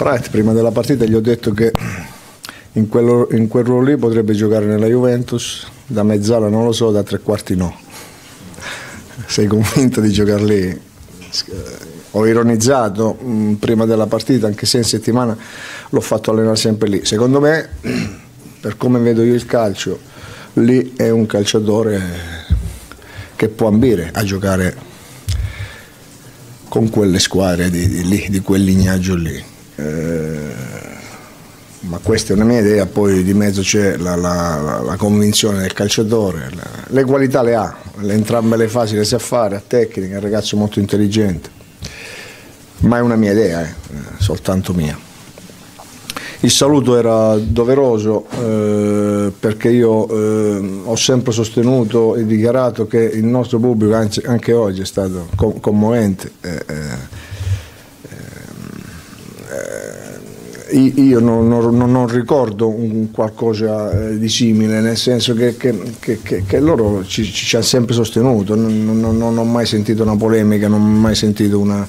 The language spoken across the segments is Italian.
Pratt prima della partita gli ho detto che in, quello, in quel ruolo lì potrebbe giocare nella Juventus, da mezzala non lo so, da tre quarti no. Sei convinto di giocare lì? Ho ironizzato mm, prima della partita, anche se in settimana l'ho fatto allenare sempre lì. Secondo me, per come vedo io il calcio, lì è un calciatore che può ambire a giocare con quelle squadre di, di, di quel lignaggio lì. Eh, ma questa è una mia idea, poi di mezzo c'è la, la, la, convinzione del calciatore, la, le qualità le ha, le, entrambe le fasi le sa fare, a tecnica, è un ragazzo molto intelligente, ma è una mia idea, eh, soltanto mia. Il saluto era doveroso eh, perché io eh, ho sempre sostenuto e dichiarato che il nostro pubblico, anzi, anche oggi, è stato commovente eh, eh, io non, non, non, ricordo qualcosa eh, di simile, nel senso che, che, che, che loro ci, ci, hanno sempre sostenuto, non, non, ho mai sentito una polemica, non ho mai sentito una,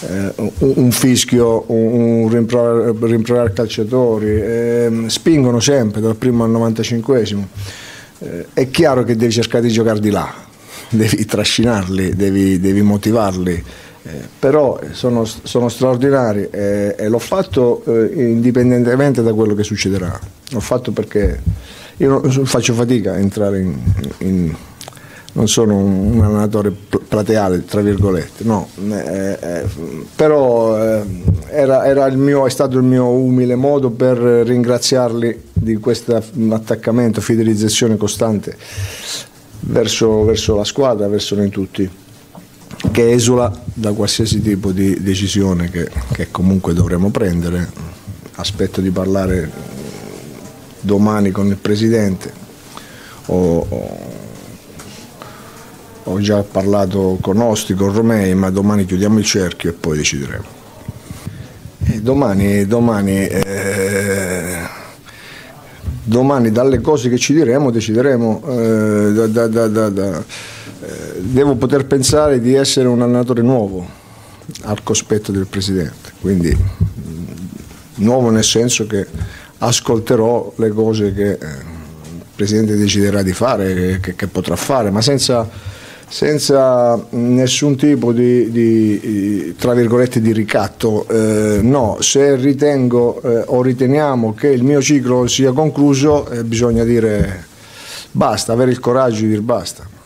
eh, un, un, fischio, un, un rimproverare calciatori, eh, spingono sempre dal primo al 95esimo. Eh, è chiaro che devi cercare di giocare di là, devi trascinarli, devi, devi motivarli. Però sono, sono straordinari eh, e l'ho fatto eh, indipendentemente da quello che succederà. L'ho fatto perché io non, faccio fatica a entrare in, in non sono un, un allenatore plateale, tra virgolette, no, eh, eh, però eh, era, era mio, è stato il mio umile modo per ringraziarli di questo attaccamento, fidelizzazione costante verso, verso la squadra, verso noi tutti che esula da qualsiasi tipo di decisione che, che comunque dovremo prendere. Aspetto di parlare domani con il Presidente. Ho, ho, già parlato con Osti, con Romei, ma domani chiudiamo il cerchio e poi decideremo. E domani, domani, eh, domani, dalle cose che ci diremo decideremo eh, da, da, da, devo poter pensare di essere un allenatore nuovo al cospetto del Presidente, quindi mm, nuovo nel senso che ascolterò le cose che eh, il Presidente deciderà di fare, che, che potrà fare, ma senza, senza nessun tipo di, di, di ricatto. Eh, no, se ritengo eh, o riteniamo che il mio ciclo sia concluso, eh, bisogna dire basta, avere il coraggio di dire basta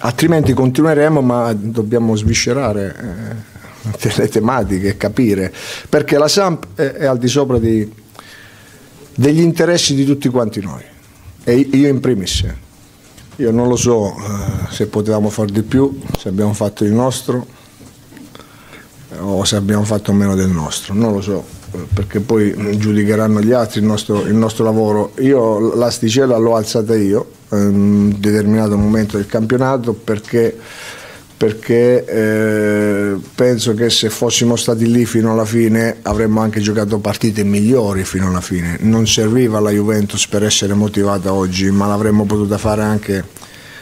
altrimenti continueremo ma dobbiamo sviscerare eh, le tematiche e capire. Perché la SAMP è, è al di sopra di, degli interessi di tutti quanti noi. E io in primis. Io non lo so eh, se potevamo fare di più se abbiamo fatto il nostro o se abbiamo fatto meno del nostro. Non lo so perché poi giudicheranno gli altri il nostro, il nostro lavoro. Io l'asticella l'ho alzata io un determinato momento del campionato perché, perché eh, penso che se fossimo stati lì fino alla fine avremmo anche giocato partite migliori fino alla fine. Non serviva la Juventus per essere motivata oggi, ma l'avremmo potuta fare anche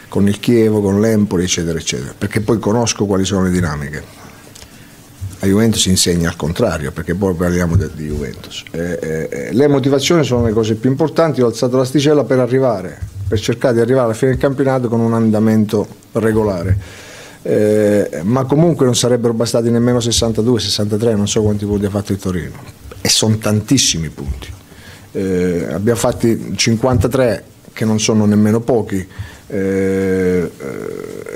con il Chievo, con l'Empoli, eccetera, eccetera, perché poi conosco quali sono le dinamiche. A Juventus insegna al contrario, perché poi parliamo de, di Juventus. Eh, eh, eh le motivazioni sono le cose più importanti, ho alzato l'asticella per arrivare per cercare di arrivare alla fine del campionato con un andamento regolare. Eh, ma comunque non sarebbero bastati nemmeno 62, 63, non so quanti punti ha fatto il Torino. E sono tantissimi punti. Eh, abbiamo fatti 53 che non sono nemmeno pochi. Eh,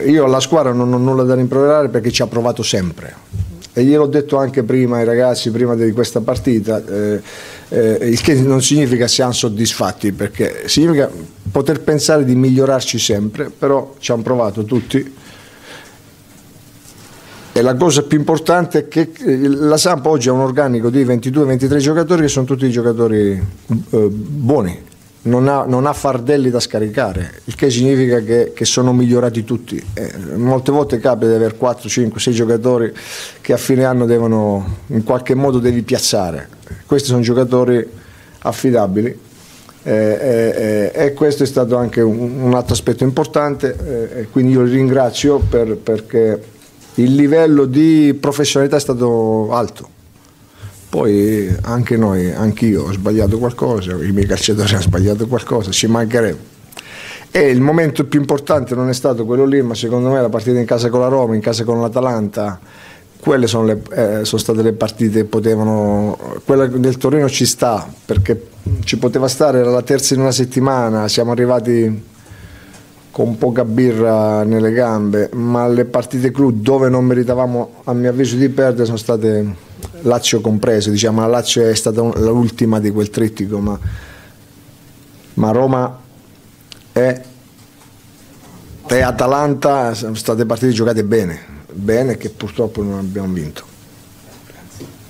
io alla squadra non ho nulla da rimproverare perché ci ha provato sempre e gliel'ho detto anche prima ai ragazzi, prima di questa partita, eh, eh, il che non significa siamo soddisfatti, perché significa poter pensare di migliorarci sempre, però ci hanno provato tutti. E la cosa più importante è che eh, la Sampa oggi ha un organico di 22-23 giocatori che sono tutti giocatori eh, buoni, non ha, non ha, fardelli da scaricare, il che significa che, che sono migliorati tutti. Eh, molte volte capita di avere 4, 5, 6 giocatori che a fine anno devono, in qualche modo devi piazzare. Questi sono giocatori affidabili eh, eh, eh e questo è stato anche un, un altro aspetto importante eh, quindi io li ringrazio per, perché il livello di professionalità è stato alto Poi anche noi, anch'io ho sbagliato qualcosa, i miei calciatori hanno sbagliato qualcosa, ci mancherebbe. E il momento più importante non è stato quello lì, ma secondo me la partita in casa con la Roma, in casa con l'Atalanta, quelle sono, le, eh, sono, state le partite che potevano quella del Torino ci sta perché ci poteva stare era la terza in una settimana siamo arrivati con poca birra nelle gambe ma le partite clou dove non meritavamo a mio avviso di perdere sono state Lazio compreso diciamo la Lazio è stata l'ultima di quel trittico ma, ma Roma e, e Atalanta sono state partite giocate bene bene che purtroppo non abbiamo vinto.